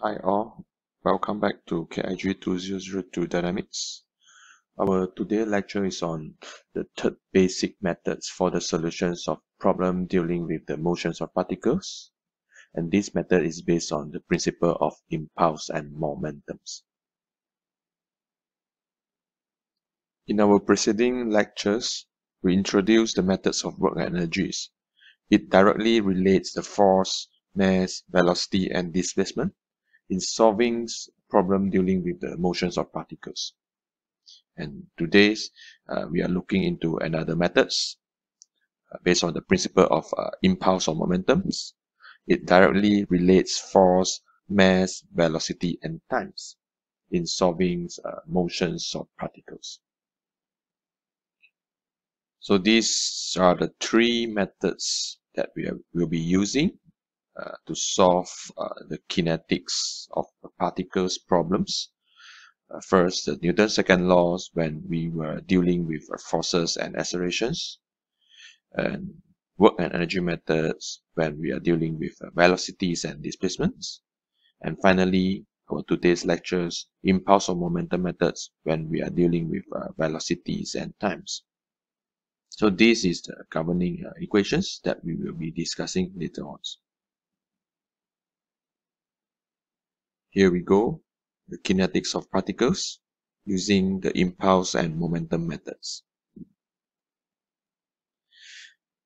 Hi all, welcome back to KIG 2002 Dynamics. Our today lecture is on the third basic methods for the solutions of problem dealing with the motions of particles. And this method is based on the principle of impulse and momentums. In our preceding lectures, we introduced the methods of work and energies. It directly relates the force, mass, velocity, and displacement in solving problem dealing with the motions of particles. And today, uh, we are looking into another methods uh, based on the principle of uh, impulse or momentums. It directly relates force, mass, velocity, and times in solving uh, motions of particles. So these are the three methods that we will be using uh, to solve uh, the kinetics of particles problems. Uh, first, the Newton's second laws when we were dealing with forces and accelerations, and work and energy methods when we are dealing with velocities and displacements, and finally, for today's lectures, impulse or momentum methods when we are dealing with velocities and times. So this is the governing uh, equations that we will be discussing later on. Here we go, the kinetics of particles using the impulse and momentum methods.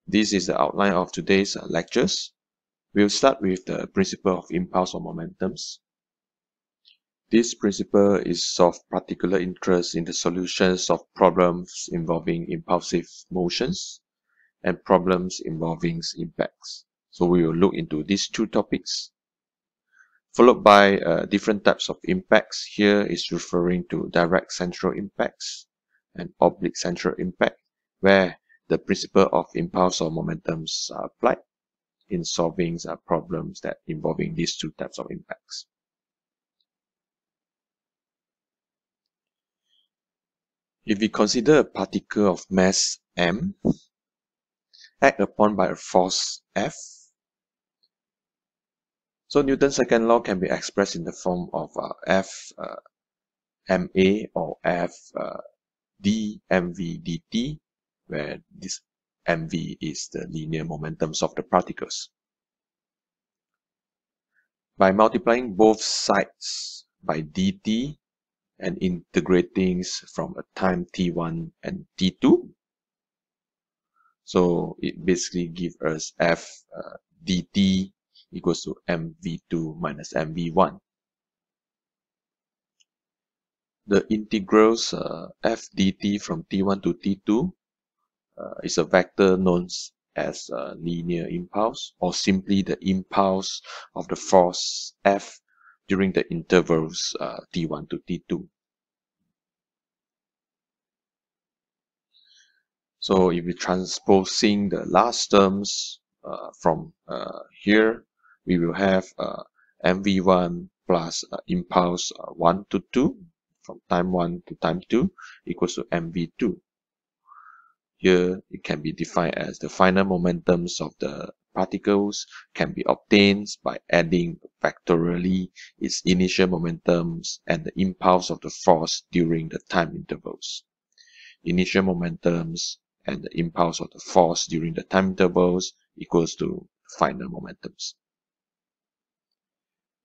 This is the outline of today's lectures. We'll start with the principle of impulse or momentums. This principle is of particular interest in the solutions of problems involving impulsive motions and problems involving impacts. So we will look into these two topics followed by uh, different types of impacts. Here is referring to direct central impacts and oblique central impact, where the principle of impulse or momentums are applied in solving uh, problems that involving these two types of impacts. If we consider a particle of mass m, act upon by a force F, so Newton's second law can be expressed in the form of uh, F uh, ma or F uh, d mv dt, where this mv is the linear momentums of the particles. By multiplying both sides by dt and integrating from a time t1 and t2, so it basically gives us f uh, dt equals to mv2 minus mv1. The integrals uh, f dt from t1 to t2 uh, is a vector known as linear impulse or simply the impulse of the force f during the intervals uh, t1 to t2. So if we transposing the last terms uh, from uh, here we will have uh, mv1 plus uh, impulse uh, 1 to 2 from time 1 to time 2 equals to mv2. Here it can be defined as the final momentums of the particles can be obtained by adding vectorially its initial momentums and the impulse of the force during the time intervals. Initial momentums and the impulse of the force during the time intervals equals to final momentums.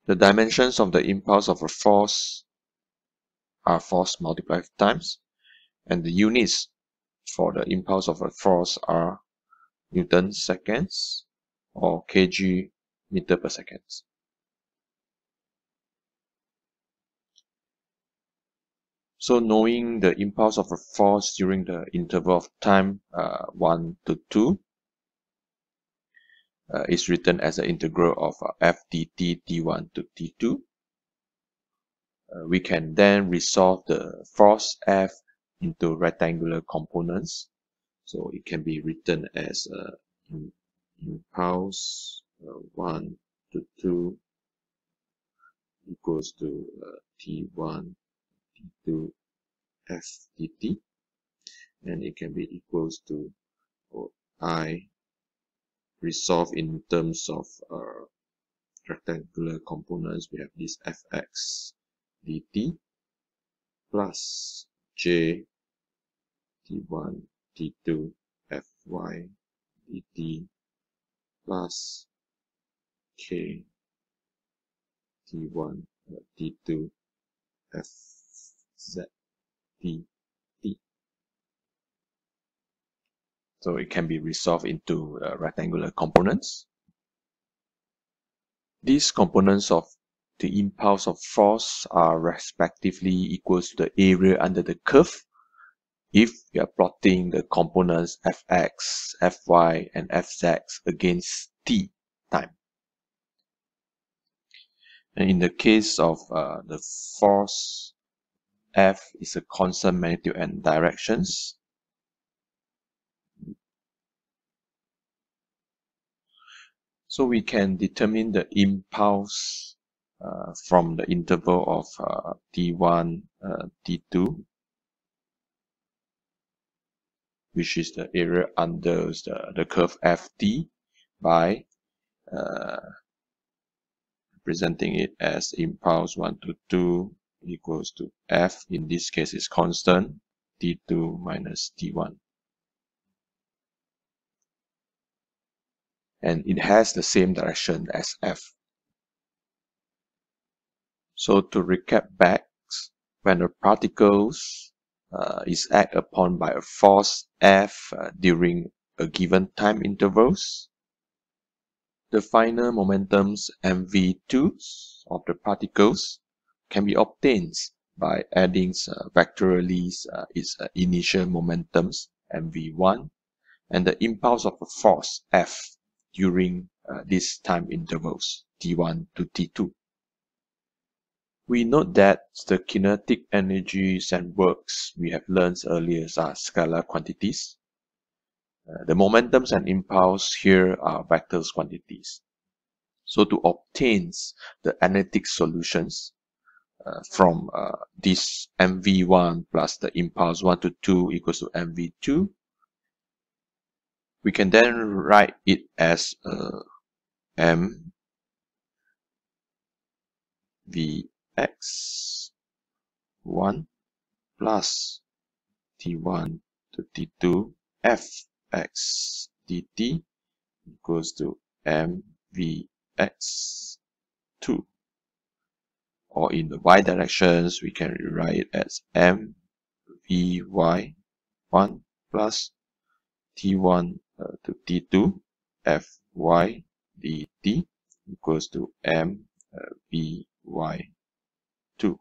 The dimensions of the impulse of a force are force multiplied times, and the units for the impulse of a force are Newton seconds or kg meter per second. So knowing the impulse of a force during the interval of time uh, 1 to 2 uh, is written as an integral of uh, f dt t1 to t2. Uh, we can then resolve the force f into rectangular components. So it can be written as uh, impulse uh, 1 to 2 equals to uh, t1 t2 f dt and it can be equals to i resolve in terms of uh, rectangular components, we have this fx dt plus j t1 t2 fy dt plus k t1 uh, t2 fz dt so it can be resolved into uh, rectangular components these components of the impulse of force are respectively equals to the area under the curve if we are plotting the components fx, fy, and fz against t time. And in the case of uh, the force F is a constant magnitude and directions. So we can determine the impulse uh, from the interval of uh, t1, uh, t2 which is the area under the, the curve FT by uh, representing it as impulse 1 to 2 equals to F, in this case is constant, T2 minus T1. And it has the same direction as F. So to recap back, when the particles uh, is acted upon by a force F uh, during a given time intervals. The final momentums mv2s of the particles can be obtained by adding uh, vectorially uh, its uh, initial momentums mv1 and the impulse of a force F during uh, these time intervals t1 to t2. We note that the kinetic energies and works we have learned earlier are scalar quantities. Uh, the momentums and impulse here are vectors quantities. So to obtain the analytic solutions uh, from uh, this mv1 plus the impulse 1 to 2 equals to mv2, we can then write it as uh, m v x 1 plus t1 to t2 fx dt equals to mvx 2 or in the y directions we can rewrite it as mvy 1 plus t1 uh, to t2 fy dt equals to mvy 2.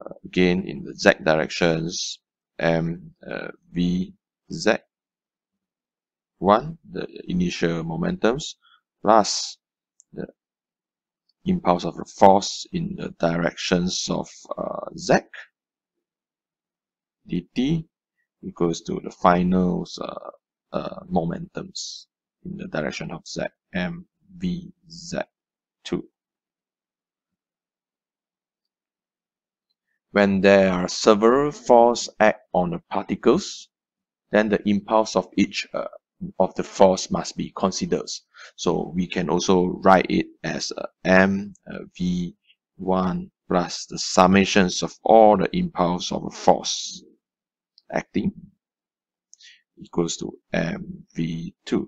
Uh, again, in the z directions, m v z 1, the initial momentums, plus the impulse of the force in the directions of uh, z dt equals to the final uh, uh, momentums in the direction of z m v z 2 When there are several force act on the particles, then the impulse of each uh, of the force must be considered. So we can also write it as uh, m uh, v1 plus the summations of all the impulse of a force acting equals to mv2.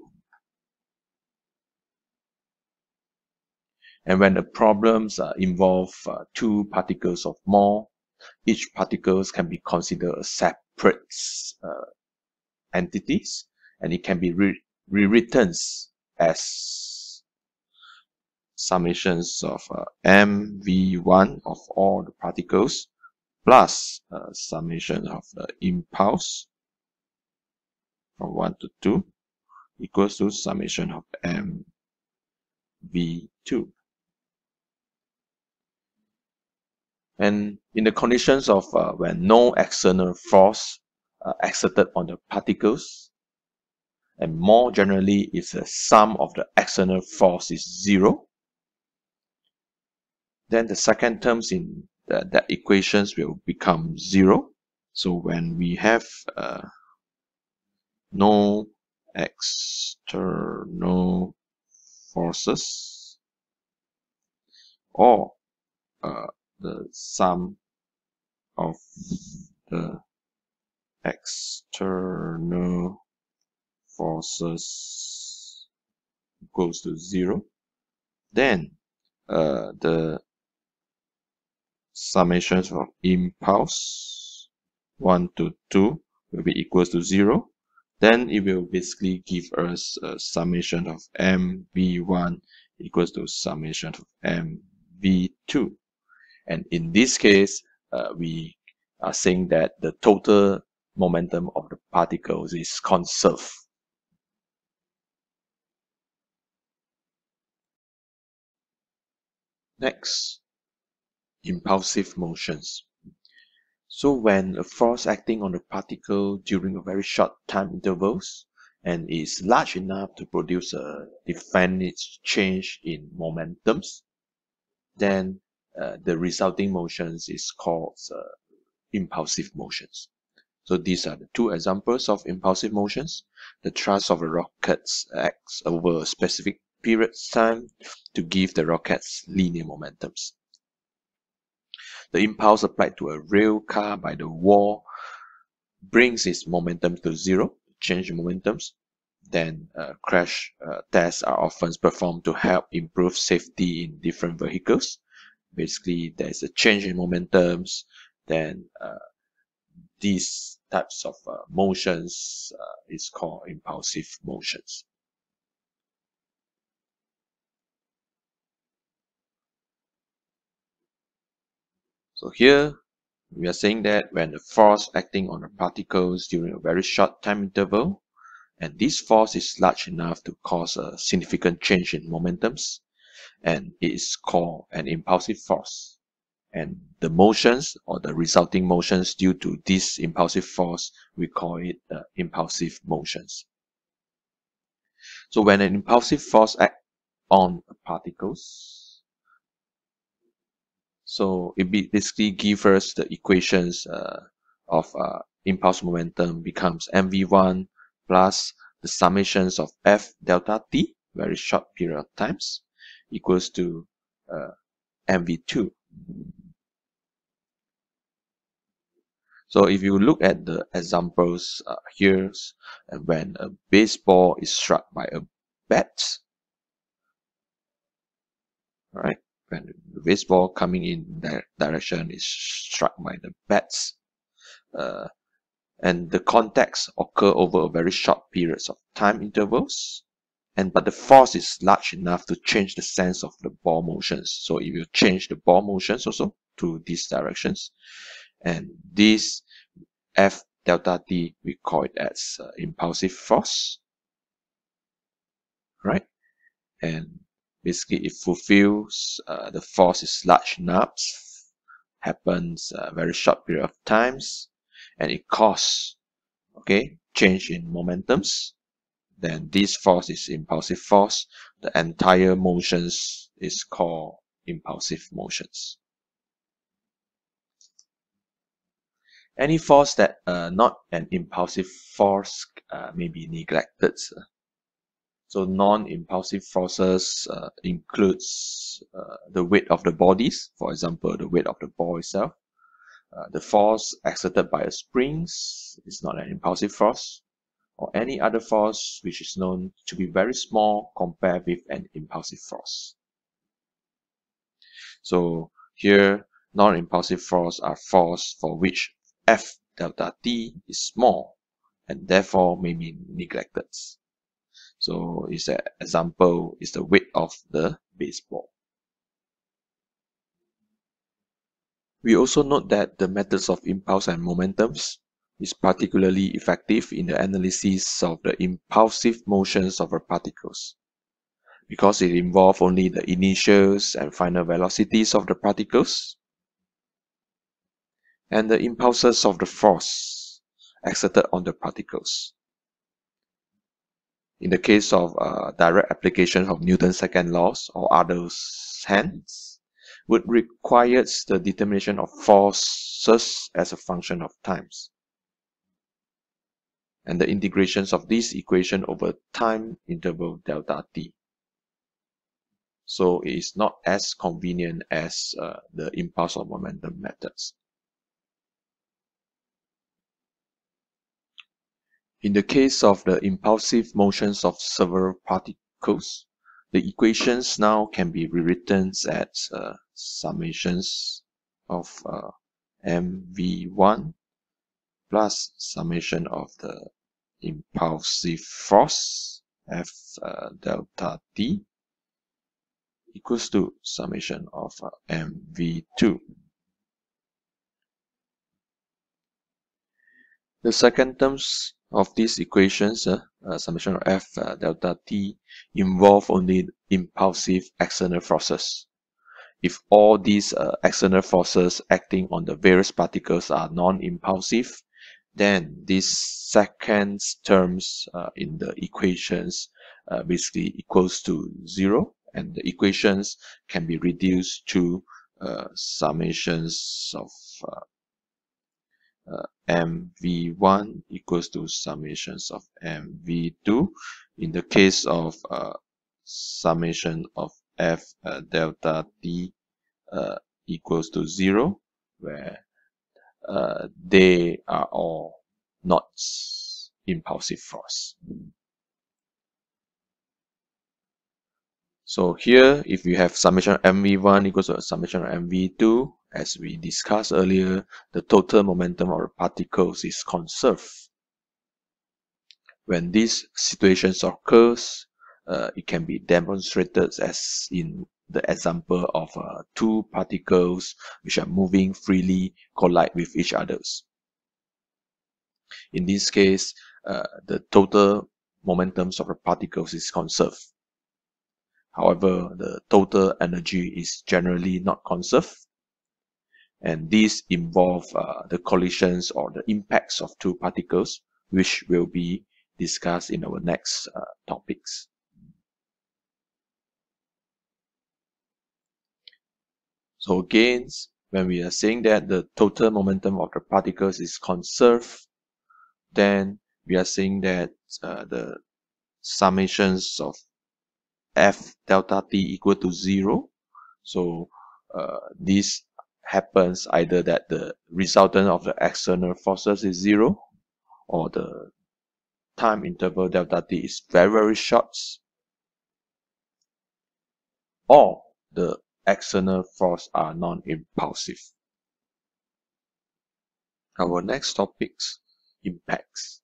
And when the problems uh, involve uh, two particles of more, each particles can be considered as separate uh, entities and it can be re rewritten as summations of uh, mv1 of all the particles plus uh, summation of the impulse from 1 to 2 equals to summation of mv2 And in the conditions of uh, when no external force uh, exerted on the particles, and more generally if the sum of the external force is zero, then the second terms in the, the equations will become zero. So when we have uh, no external forces or uh, the sum of the external forces equals to zero then uh, the summations of impulse 1 to 2 will be equals to 0 then it will basically give us a summation of mv1 equals to summation of mv2 and in this case uh, we are saying that the total momentum of the particles is conserved. Next impulsive motions so when a force acting on a particle during a very short time intervals and is large enough to produce a definite change in momentums, then uh, the resulting motions is called uh, impulsive motions. So these are the two examples of impulsive motions. The thrust of a rocket acts over a specific period of time to give the rockets linear momentums. The impulse applied to a rail car by the wall brings its momentum to zero, change momentums. Then uh, crash uh, tests are often performed to help improve safety in different vehicles. Basically, there's a change in momentums. Then uh, these types of uh, motions uh, is called impulsive motions. So here we are saying that when the force acting on the particles during a very short time interval, and this force is large enough to cause a significant change in momentums, and it is called an impulsive force. And the motions or the resulting motions due to this impulsive force, we call it uh, impulsive motions. So when an impulsive force acts on particles, so it basically gives us the equations uh, of uh, impulse momentum becomes mv1 plus the summations of f delta t, very short period of times, equals to uh, mv2. So if you look at the examples uh, here, when a baseball is struck by a bat, right? When the baseball coming in that direction is struck by the bats. Uh, and the contacts occur over a very short periods of time intervals. And but the force is large enough to change the sense of the ball motions. So if you change the ball motions also to these directions, and this F delta T, we call it as uh, impulsive force, right? And basically it fulfills uh, the force is large enough happens a very short period of times and it causes okay change in momentums. Then this force is impulsive force. The entire motions is called impulsive motions. Any force that uh, not an impulsive force uh, may be neglected so non-impulsive forces uh, includes uh, the weight of the bodies, for example, the weight of the ball itself. Uh, the force exerted by a springs is not an impulsive force, or any other force which is known to be very small compared with an impulsive force. So here, non-impulsive force are force for which F delta T is small and therefore may be neglected. So it's an example is the weight of the baseball. We also note that the methods of impulse and momentums is particularly effective in the analysis of the impulsive motions of our particles because it involves only the initials and final velocities of the particles and the impulses of the force exerted on the particles. In the case of uh, direct application of Newton's second laws or others hence, would require the determination of forces as a function of times. And the integrations of this equation over time interval delta t. so it is not as convenient as uh, the impulse of momentum methods. In the case of the impulsive motions of several particles, the equations now can be rewritten as uh, summations of uh, mv1 plus summation of the impulsive force f uh, delta t equals to summation of uh, mv2. The second terms of these equations, uh, uh, summation of f uh, delta t, involve only impulsive external forces. If all these uh, external forces acting on the various particles are non-impulsive, then these second terms uh, in the equations uh, basically equals to zero, and the equations can be reduced to summations of uh, mv1 equals to summations of mv2 in the case of uh, summation of f uh, delta t uh, equals to 0 where uh, they are all not impulsive force. So here, if you have summation mv1 equals to summation of mv2, as we discussed earlier, the total momentum of particles is conserved. When these situations occurs, uh, it can be demonstrated as in the example of uh, two particles which are moving freely collide with each others. In this case, uh, the total momentum of the particles is conserved. However, the total energy is generally not conserved and these involve uh, the collisions or the impacts of two particles which will be discussed in our next uh, topics. So again, when we are saying that the total momentum of the particles is conserved, then we are saying that uh, the summations of f delta t equal to zero. So uh, this happens either that the resultant of the external forces is zero or the time interval delta t is very very short or the external force are non-impulsive. Our next topics impacts.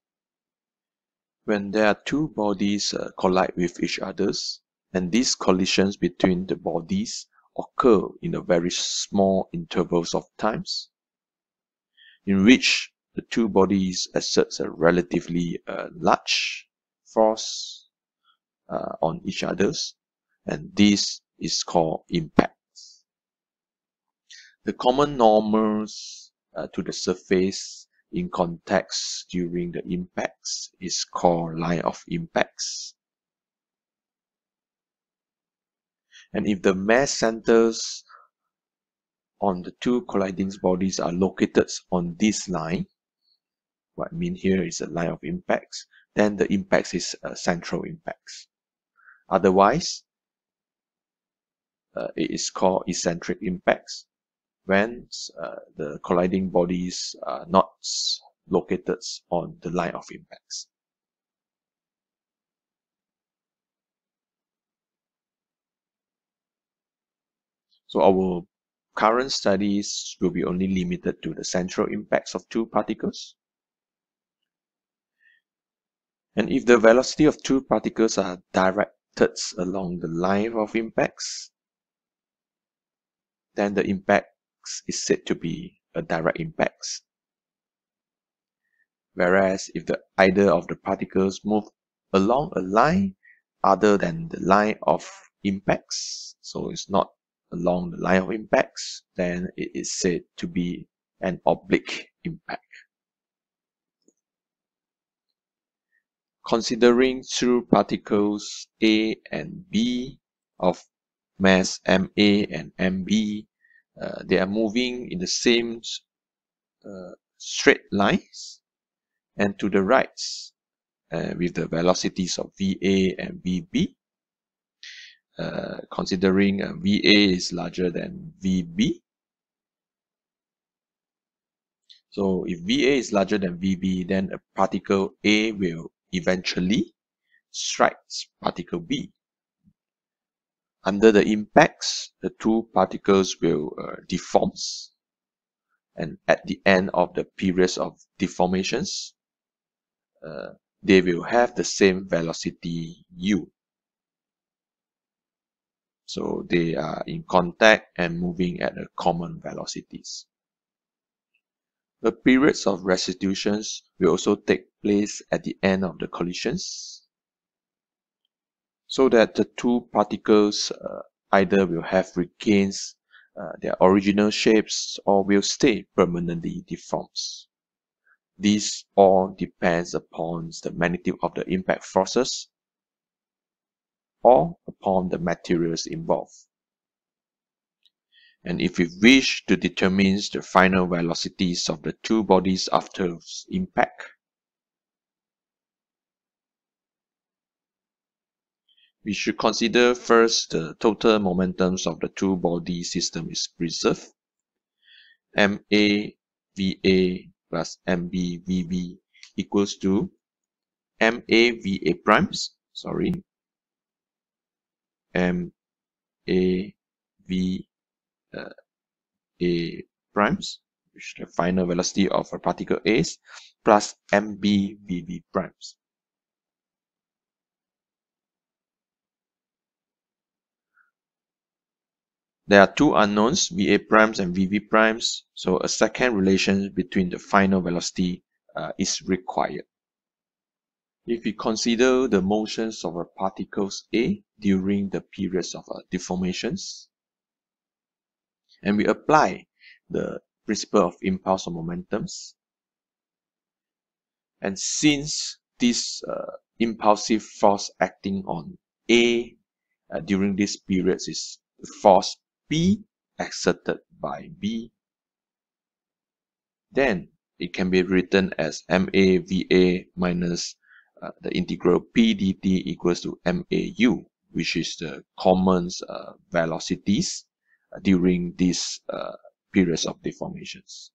When there are two bodies uh, collide with each others and these collisions between the bodies occur in a very small intervals of times in which the two bodies exert a relatively uh, large force uh, on each others and this is called impact. The common normals uh, to the surface in context during the impacts is called line of impacts. And if the mass centers on the two colliding bodies are located on this line, what I mean here is a line of impacts, then the impact is a central impact. Otherwise, uh, it is called eccentric impacts when uh, the colliding bodies are not located on the line of impacts. So our current studies will be only limited to the central impacts of two particles. And if the velocity of two particles are directed along the line of impacts, then the impact is said to be a direct impact. Whereas if the either of the particles move along a line other than the line of impacts, so it's not along the line of impacts, then it is said to be an oblique impact. Considering two particles A and B of mass MA and MB, uh, they are moving in the same uh, straight lines and to the right uh, with the velocities of VA and VB. Uh, considering uh, VA is larger than VB. So if VA is larger than VB, then a particle A will eventually strike particle B. Under the impacts, the two particles will uh, deform and at the end of the periods of deformations, uh, they will have the same velocity u. So they are in contact and moving at a common velocities. The periods of restitutions will also take place at the end of the collisions so that the two particles uh, either will have regained uh, their original shapes or will stay permanently deformed. This all depends upon the magnitude of the impact forces or upon the materials involved. And if we wish to determine the final velocities of the two bodies after impact, we should consider first the total momentums of the two body system is preserved. MA VA plus MB VB equals to MA VA primes, sorry, MA V uh, A primes, which is the final velocity of a particle A's, plus MB VB primes. There are two unknowns, VA primes and VB primes, so a second relation between the final velocity uh, is required. If we consider the motions of a particles A during the periods of uh, deformations, and we apply the principle of impulse or momentums, and since this uh, impulsive force acting on A uh, during these periods is the force P exerted by B. Then it can be written as MAVA minus uh, the integral P dt equals to MAU, which is the common uh, velocities uh, during these uh, periods of deformations.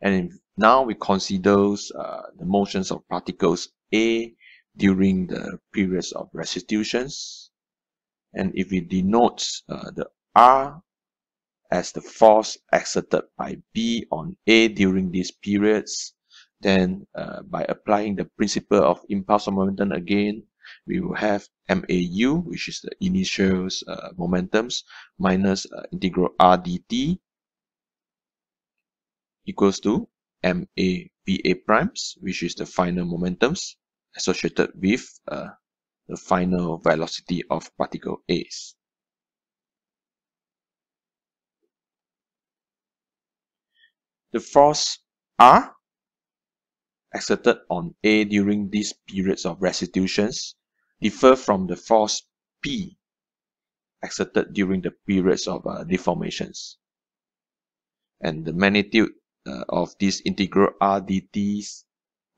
And now we consider uh, the motions of particles A during the periods of restitutions and if we denote the R as the force exerted by B on A during these periods, then uh, by applying the principle of impulse of momentum again, we will have MAU, which is the initial uh, momentums, minus uh, integral R dt equals to MAVA primes, which is the final momentums associated with uh, the final velocity of particle A's. The force R exerted on A during these periods of restitutions differ from the force P exerted during the periods of uh, deformations. And the magnitude uh, of this integral R dt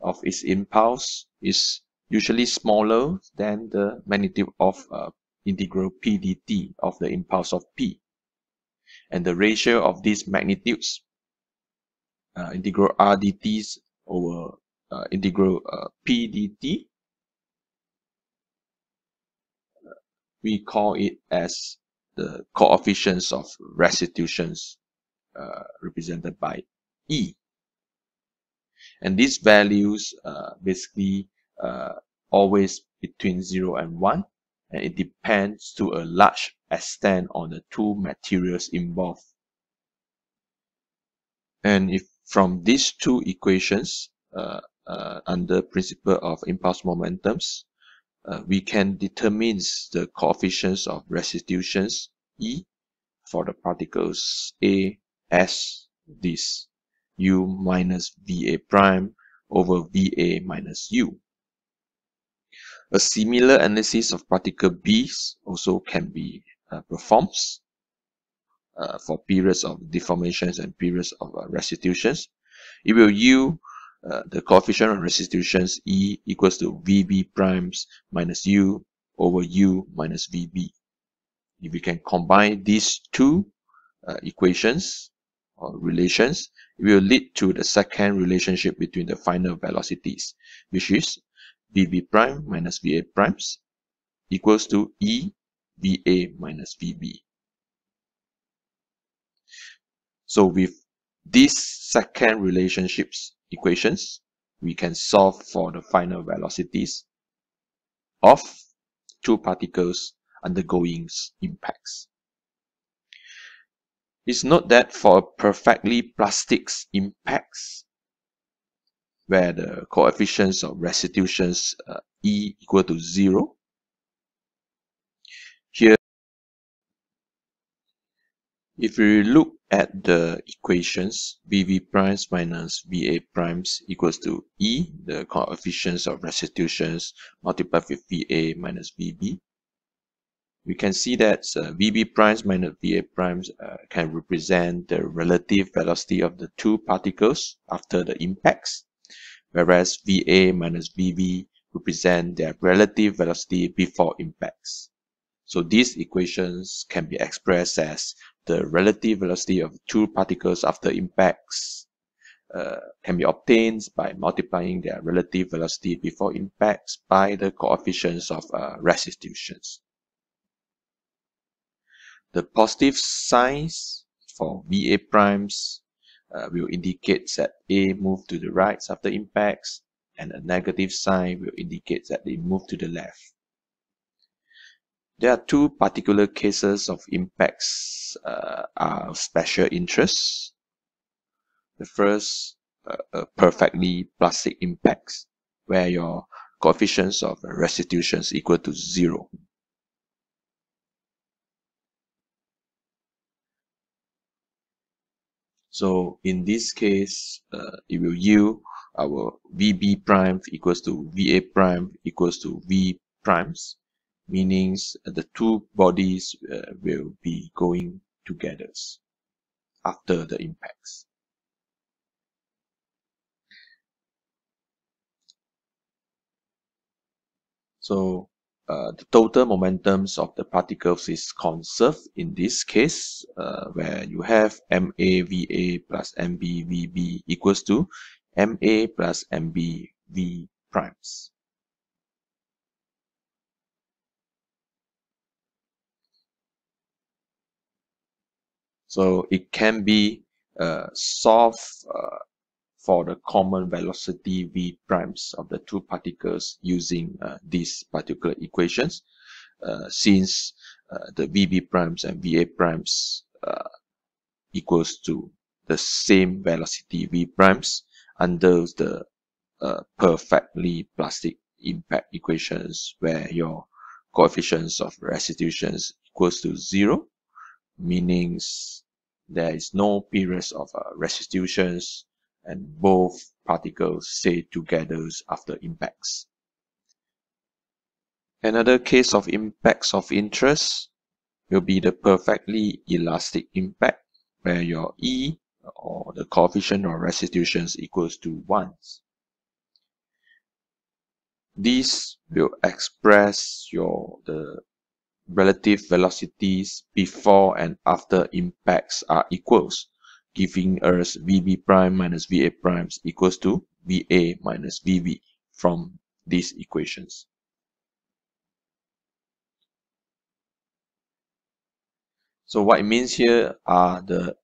of its impulse is usually smaller than the magnitude of uh, integral p dt of the impulse of p. And the ratio of these magnitudes, uh, integral r over uh, integral uh, p dt, we call it as the coefficients of restitutions uh, represented by E. And these values uh, basically uh, always between 0 and 1 and it depends to a large extent on the two materials involved. And if from these two equations uh, uh, under principle of impulse momentums, uh, we can determine the coefficients of restitutions E for the particles A as this U minus VA prime over VA minus U. A similar analysis of particle B's also can be uh, performed uh, for periods of deformations and periods of uh, restitutions. It will yield uh, the coefficient of restitutions E equals to VB primes minus U over u minus vb. If we can combine these two uh, equations or relations, it will lead to the second relationship between the final velocities, which is vb prime minus va primes equals to e va minus vb. So with these second relationships equations, we can solve for the final velocities of two particles undergoing impacts. It's note that for a perfectly plastic impacts, where the coefficients of restitutions uh, E equal to 0, here, if we look at the equations, VB primes minus VA primes equals to E, the coefficients of restitutions multiplied with VA minus VB, we can see that uh, VB primes minus VA primes uh, can represent the relative velocity of the two particles after the impacts, whereas VA minus VB represent their relative velocity before impacts. So these equations can be expressed as the relative velocity of two particles after impacts uh, can be obtained by multiplying their relative velocity before impacts by the coefficients of uh, restitutions. The positive signs for VA primes uh, will indicate that A moved to the right after impacts and a negative sign will indicate that they move to the left. There are two particular cases of impacts uh, are of special interest. The first, uh, perfectly plastic impacts, where your coefficients of restitution is equal to zero. So in this case, uh, it will yield our VB prime equals to VA prime equals to V primes, meaning the two bodies uh, will be going together after the impacts. So uh, the total momentums of the particles is conserved in this case, uh, where you have MAVA plus MBVB equals to MA plus MBV primes. So it can be uh, solved uh, for the common velocity v primes of the two particles using uh, these particular equations. Uh, since uh, the vb primes and va primes uh, equals to the same velocity v primes under the perfectly plastic impact equations where your coefficients of restitutions equals to zero meaning there is no periods of uh, restitutions and both particles stay together after impacts. Another case of impacts of interest will be the perfectly elastic impact where your E or the coefficient of restitutions equals to 1. This will express your the relative velocities before and after impacts are equals giving us VB prime minus VA primes equals to VA minus VB from these equations. So what it means here are the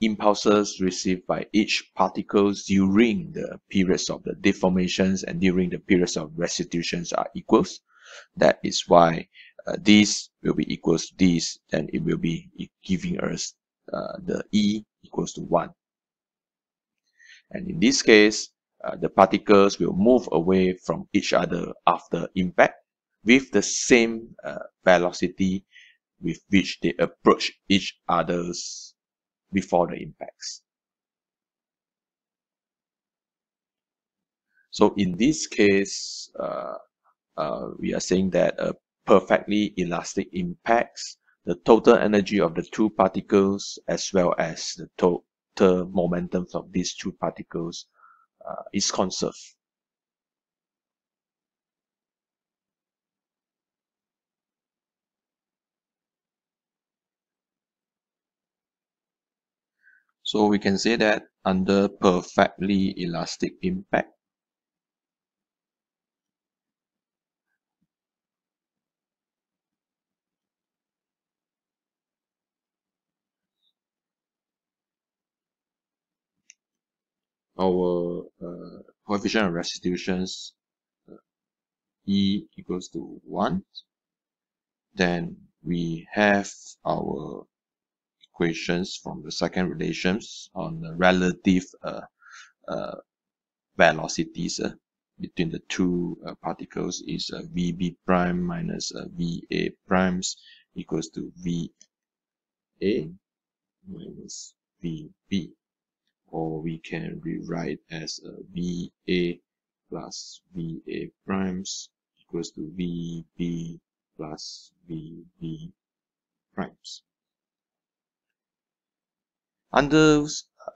impulses received by each particles during the periods of the deformations and during the periods of restitutions are equals. That is why uh, this will be equals to this, and it will be giving us uh, the E equals to 1. And in this case, uh, the particles will move away from each other after impact with the same uh, velocity with which they approach each other's before the impacts. So in this case, uh, uh, we are saying that a perfectly elastic impacts, the total energy of the two particles as well as the total momentum of these two particles uh, is conserved. So we can say that under perfectly elastic impact, our uh, coefficient of restitutions uh, E equals to 1, then we have our equations from the second relations on the relative uh, uh, velocities uh, between the two particles is VB prime minus VA primes equals to VA minus VB or we can rewrite as uh, VA plus VA primes equals to VB plus VB primes. Under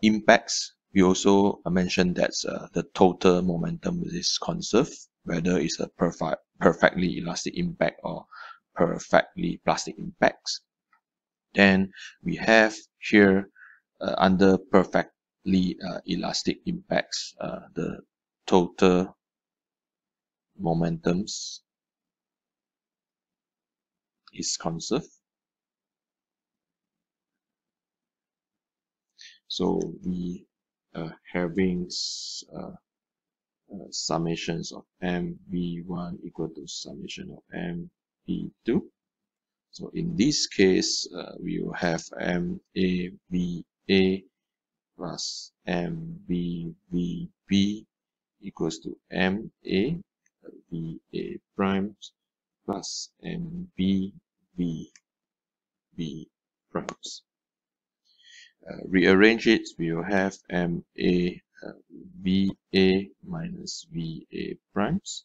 impacts, we also mentioned that uh, the total momentum is conserved, whether it's a perfect, perfectly elastic impact or perfectly plastic impacts. Then we have here uh, under perfectly uh, elastic impacts, uh, the total momentums is conserved So we are having uh, uh, summations of mv1 equal to summation of mv2. So in this case, uh, we will have mava plus mvvb equals to ma va primes plus mvvb primes uh, rearrange it, we will have MA uh, VA minus VA primes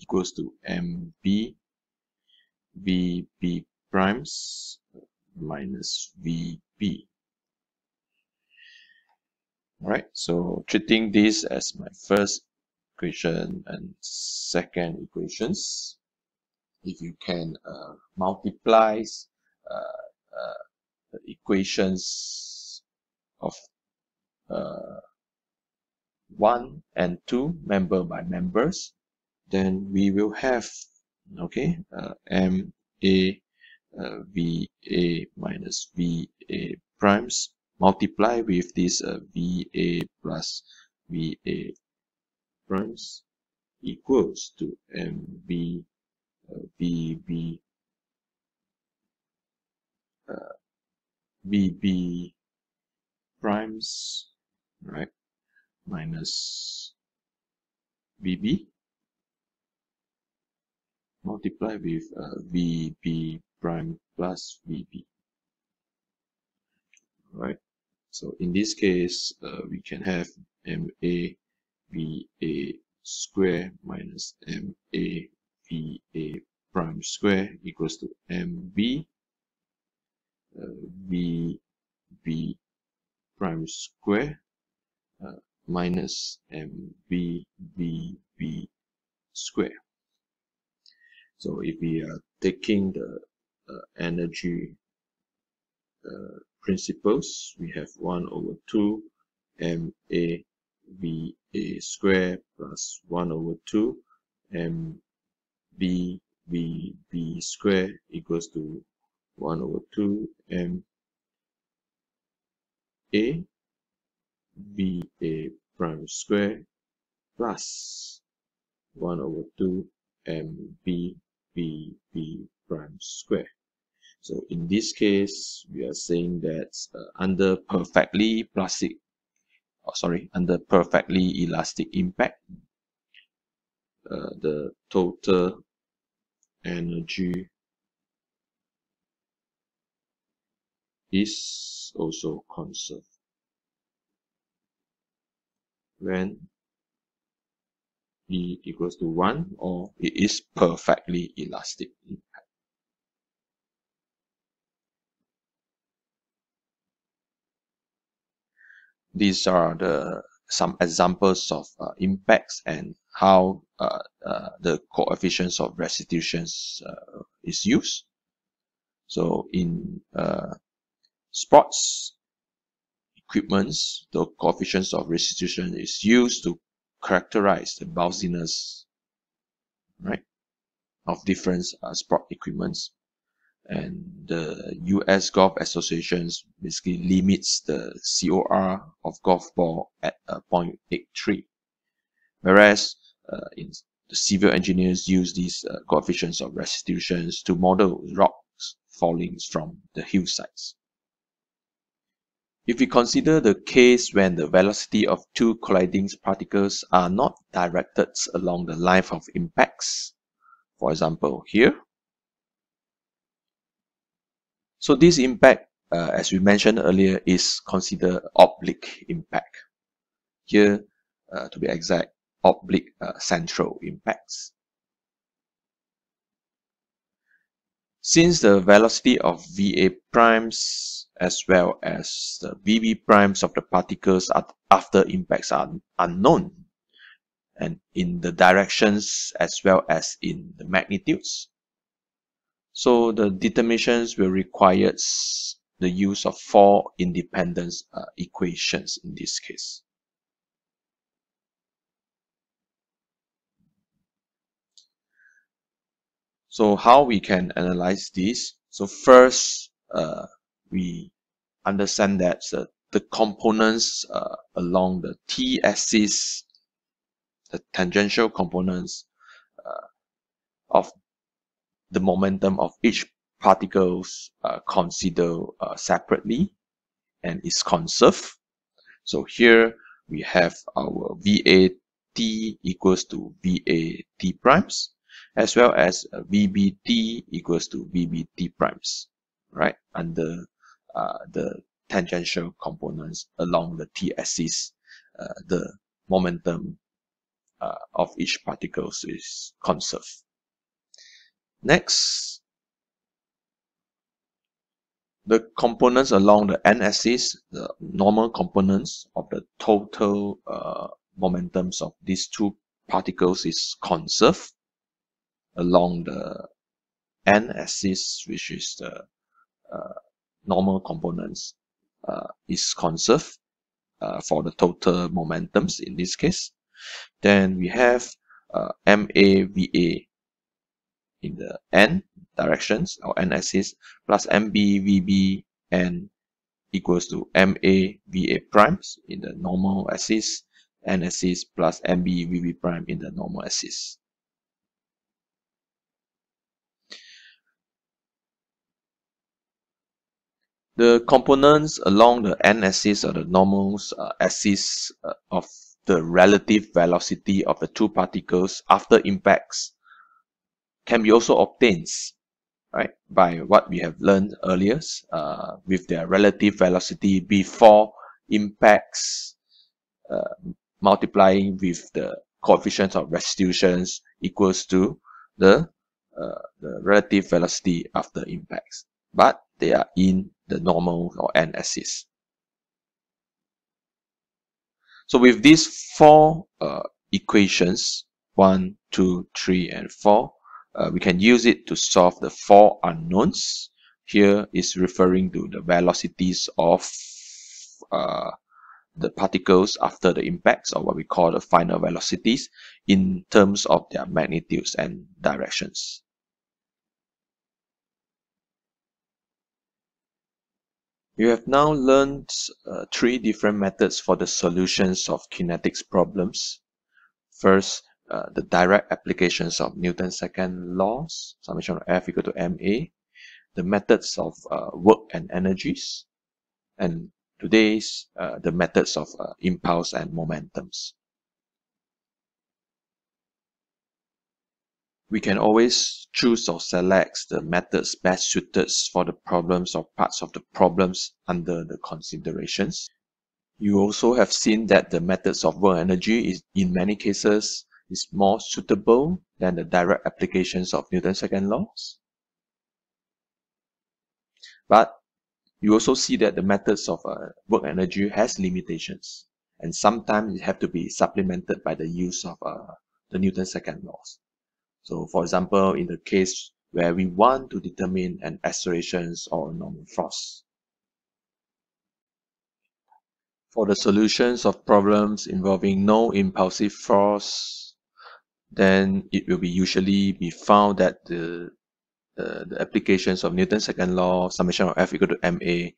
equals to MB VB primes minus VB. Alright, so treating this as my first equation and second equations, if you can uh, multiply uh, uh, equations of uh, 1 and 2 member by members then we will have okay uh, m a uh, v a minus v a primes multiply with this uh, v a plus v a primes equals to m b uh, v b uh, VB primes, right, minus VB multiply with uh, VB prime plus VB. Right. So in this case, uh, we can have MA VA square minus MA VA prime square equals to MB v b prime square uh, minus mv v b square. So if we are taking the uh, energy uh, principles, we have 1 over 2 m a v a square plus 1 over 2 m b v b square equals to 1 over 2 m a b a prime square plus 1 over 2 m b b b prime square. So in this case, we are saying that uh, under perfectly plastic, oh, sorry, under perfectly elastic impact, uh, the total energy is also conserved when E equals to 1 or it is perfectly elastic impact. These are the some examples of uh, impacts and how uh, uh, the coefficients of restitutions uh, is used. So in uh, sports equipments, the coefficients of restitution is used to characterize the bounciness, right, of different uh, sport equipments. And the US Golf Associations basically limits the COR of golf ball at uh, 0.83. Whereas uh, in the civil engineers use these uh, coefficients of restitutions to model rocks falling from the hillsides. If we consider the case when the velocity of two colliding particles are not directed along the line of impacts, for example here, so this impact, uh, as we mentioned earlier, is considered oblique impact. Here, uh, to be exact, oblique uh, central impacts. Since the velocity of VA primes as well as the VB primes of the particles after impacts are unknown and in the directions as well as in the magnitudes. So the determinations will require the use of four independent uh, equations in this case. So how we can analyze this? So first, uh, we understand that uh, the components uh, along the t-axis, the tangential components uh, of the momentum of each particles uh, considered uh, separately and is conserved. So here we have our VAT equals to VAT primes as well as VBT equals to VBT primes, right, under uh, the tangential components along the t-axis, uh, the momentum uh, of each particle is conserved. Next, the components along the n-axis, the normal components of the total uh, momentums of these two particles is conserved along the n-axis, which is the uh, normal components, uh, is conserved uh, for the total momentums in this case. Then we have uh, MAVA in the n directions or n-axis plus MBVB n equals to MAVA primes in the normal axis n-axis plus MBVB prime in the normal axis. The components along the n-axis or the normal uh, axis uh, of the relative velocity of the two particles after impacts can be also obtained right by what we have learned earlier uh, with their relative velocity before impacts uh, multiplying with the coefficient of restitutions equals to the uh, the relative velocity after impacts but they are in the normal or n-axis. So with these four uh, equations, one, two, three, and 4, uh, we can use it to solve the four unknowns. Here is referring to the velocities of uh, the particles after the impacts or what we call the final velocities in terms of their magnitudes and directions. You have now learned uh, three different methods for the solutions of kinetics problems. First, uh, the direct applications of Newton's second laws, summation of F equal to ma, the methods of uh, work and energies, and today's uh, the methods of uh, impulse and momentums. We can always choose or select the methods best suited for the problems or parts of the problems under the considerations. You also have seen that the methods of work energy is in many cases is more suitable than the direct applications of Newton's second laws. But you also see that the methods of uh, work energy has limitations and sometimes it have to be supplemented by the use of uh, the Newton's second laws. So for example, in the case where we want to determine an acceleration or a normal force. For the solutions of problems involving no impulsive force, then it will be usually be found that the, uh, the applications of Newton's second law, summation of F equal to ma,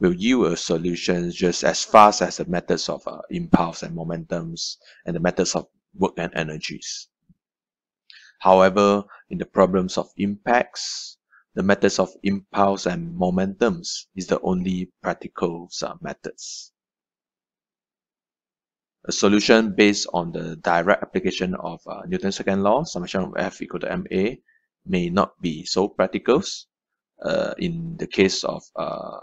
will yield a solution just as fast as the methods of uh, impulse and momentums and the methods of work and energies. However, in the problems of impacts, the methods of impulse and momentums is the only practical uh, methods. A solution based on the direct application of uh, Newton's second law, summation of F equal to ma, may not be so practical uh, in the case of uh,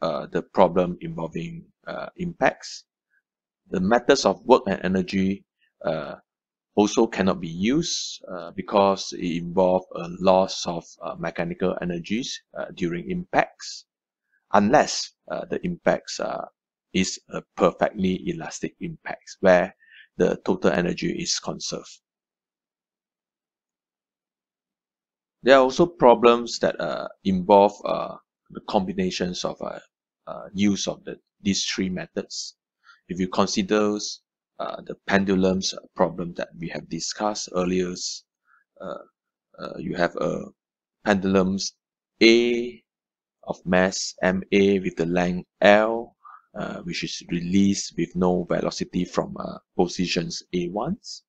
uh, the problem involving uh, impacts. The methods of work and energy uh, also cannot be used because it involves a loss of mechanical energies during impacts unless the impacts is a perfectly elastic impact where the total energy is conserved. There are also problems that involve the combinations of uh, use of the, these three methods. If you consider uh, the pendulums problem that we have discussed earlier, uh, uh, you have a pendulums A of mass ma with the length L, uh, which is released with no velocity from uh, positions A1s.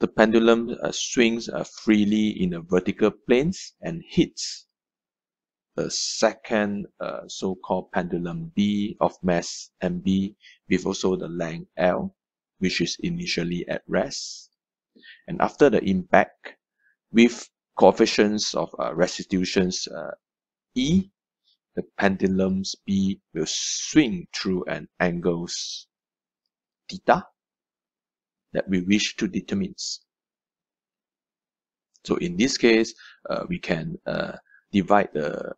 The pendulum swings freely in the vertical planes and hits a second uh, so-called pendulum B of mass mb with also the length L, which is initially at rest. And after the impact, with coefficients of uh, restitutions uh, E, the pendulums B will swing through an angle theta that we wish to determine. So in this case, uh, we can uh, divide the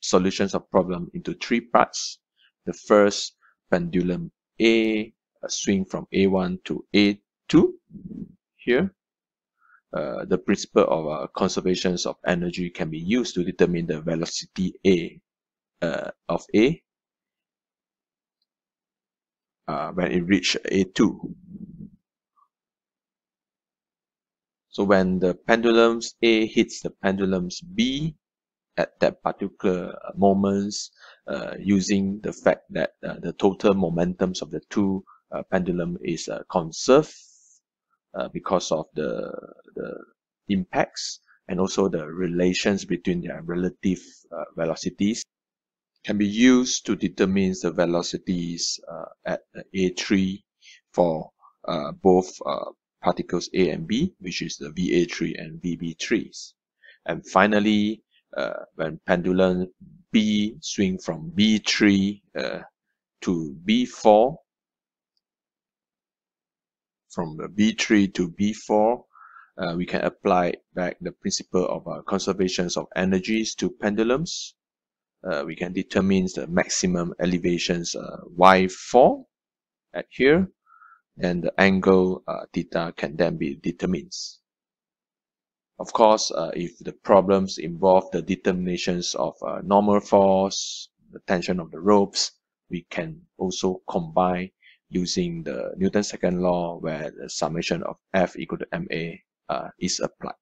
solutions of problem into three parts. The first pendulum A a swing from A1 to A2 here. Uh, the principle of uh, conservations of energy can be used to determine the velocity A uh, of A uh, when it reaches A2. So when the pendulums A hits the pendulums B, at that particular moments uh, using the fact that uh, the total momentums of the two uh, pendulum is uh, conserved uh, because of the, the impacts and also the relations between their relative uh, velocities can be used to determine the velocities at A3 for both particles A and B, which is the VA3 and VB3s. And finally, uh, when pendulum B swing from B3 uh, to B4 from B3 to B4 uh, we can apply back the principle of uh, conservations of energies to pendulums uh, we can determine the maximum elevations uh, y4 at here and the angle theta can then be determined of course, uh, if the problems involve the determinations of uh, normal force, the tension of the ropes, we can also combine using the Newton's second law where the summation of F equal to ma uh, is applied.